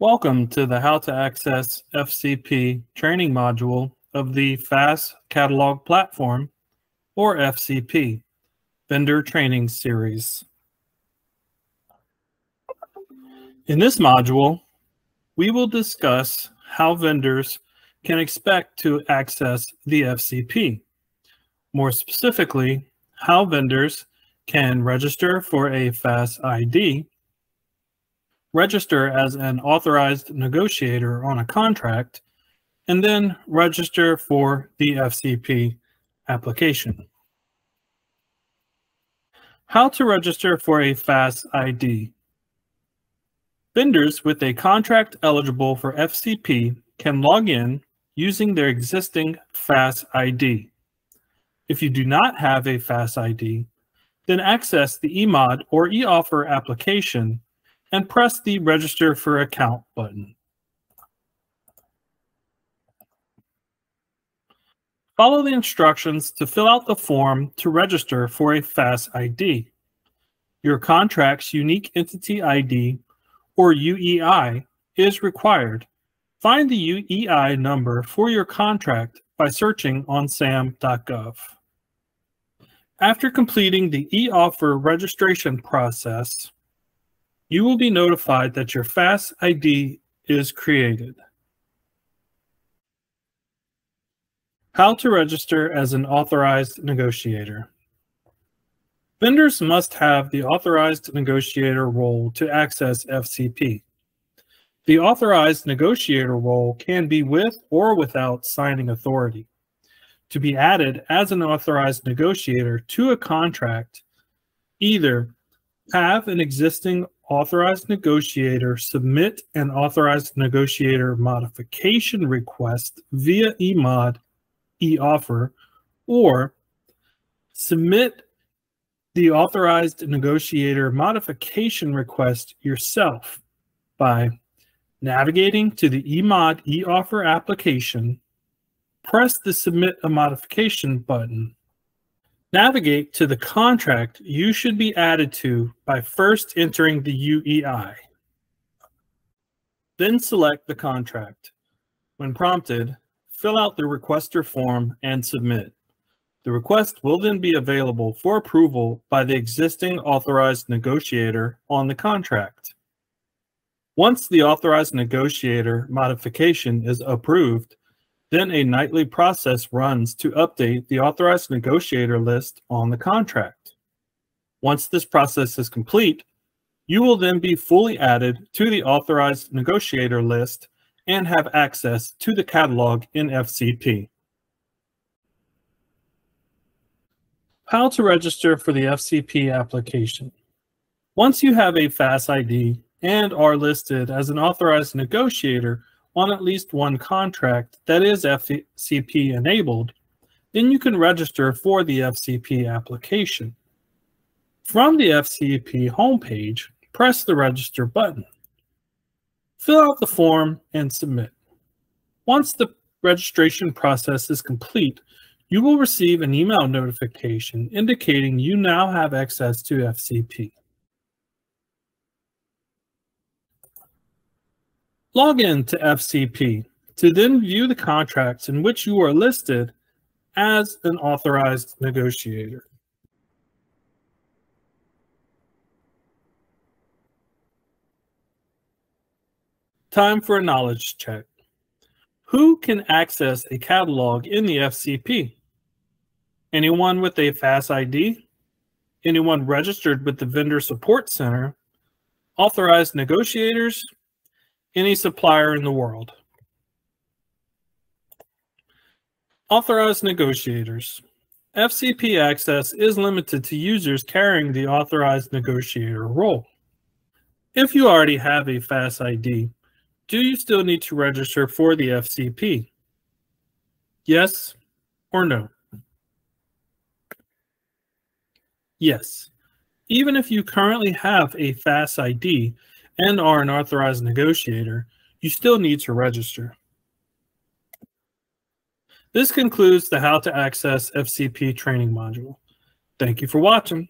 Welcome to the How to Access FCP training module of the FAS Catalog Platform, or FCP, Vendor Training Series. In this module, we will discuss how vendors can expect to access the FCP. More specifically, how vendors can register for a FAS ID register as an authorized negotiator on a contract, and then register for the FCP application. How to register for a FAS ID. Vendors with a contract eligible for FCP can log in using their existing FAS ID. If you do not have a FAS ID, then access the eMod or eOffer application and press the Register for Account button. Follow the instructions to fill out the form to register for a FAS ID. Your contract's Unique Entity ID, or UEI, is required. Find the UEI number for your contract by searching on sam.gov. After completing the eOffer registration process, you will be notified that your FAS ID is created. How to register as an authorized negotiator. Vendors must have the authorized negotiator role to access FCP. The authorized negotiator role can be with or without signing authority. To be added as an authorized negotiator to a contract, either have an existing authorized negotiator submit an authorized negotiator modification request via eMod eOffer or submit the authorized negotiator modification request yourself by navigating to the eMod eOffer application, press the Submit a Modification button, Navigate to the contract you should be added to by first entering the UEI. Then select the contract. When prompted, fill out the requester form and submit. The request will then be available for approval by the existing authorized negotiator on the contract. Once the authorized negotiator modification is approved, then a nightly process runs to update the authorized negotiator list on the contract. Once this process is complete, you will then be fully added to the authorized negotiator list and have access to the catalog in FCP. How to register for the FCP application. Once you have a FAS ID and are listed as an authorized negotiator on at least one contract that is FCP enabled, then you can register for the FCP application. From the FCP homepage, press the Register button. Fill out the form and submit. Once the registration process is complete, you will receive an email notification indicating you now have access to FCP. Log in to FCP to then view the contracts in which you are listed as an authorized negotiator. Time for a knowledge check. Who can access a catalog in the FCP? Anyone with a FAS ID? Anyone registered with the Vendor Support Center? Authorized negotiators? Any supplier in the world. Authorized negotiators. FCP access is limited to users carrying the authorized negotiator role. If you already have a FAS ID, do you still need to register for the FCP? Yes or no? Yes. Even if you currently have a FAS ID, and are an authorized negotiator, you still need to register. This concludes the How to Access FCP training module. Thank you for watching.